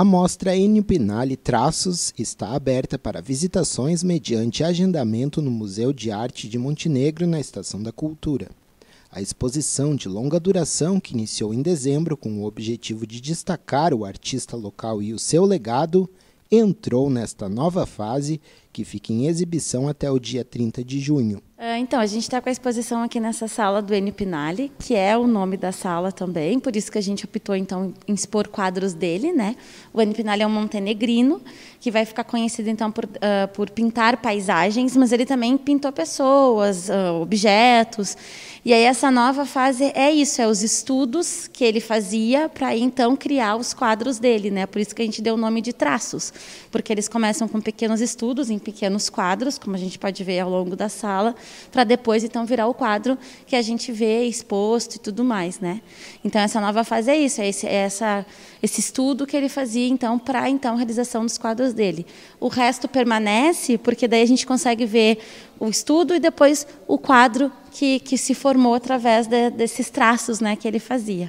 A mostra Enio Pinali Traços está aberta para visitações mediante agendamento no Museu de Arte de Montenegro, na Estação da Cultura. A exposição de longa duração, que iniciou em dezembro com o objetivo de destacar o artista local e o seu legado, entrou nesta nova fase que fica em exibição até o dia 30 de junho. Então, a gente está com a exposição aqui nessa sala do Enio Pinali, que é o nome da sala também, por isso que a gente optou então em expor quadros dele, né? O Enio Pinali é um montenegrino que vai ficar conhecido então por, uh, por pintar paisagens, mas ele também pintou pessoas, uh, objetos. E aí essa nova fase é isso, é os estudos que ele fazia para então criar os quadros dele, né? Por isso que a gente deu o nome de traços, porque eles começam com pequenos estudos em pequenos quadros, como a gente pode ver ao longo da sala, para depois então virar o quadro que a gente vê exposto e tudo mais, né? Então essa nova fase é isso, é esse, é essa, esse estudo que ele fazia então para então a realização dos quadros dele. O resto permanece porque daí a gente consegue ver o estudo e depois o quadro que, que se formou através de, desses traços, né, que ele fazia.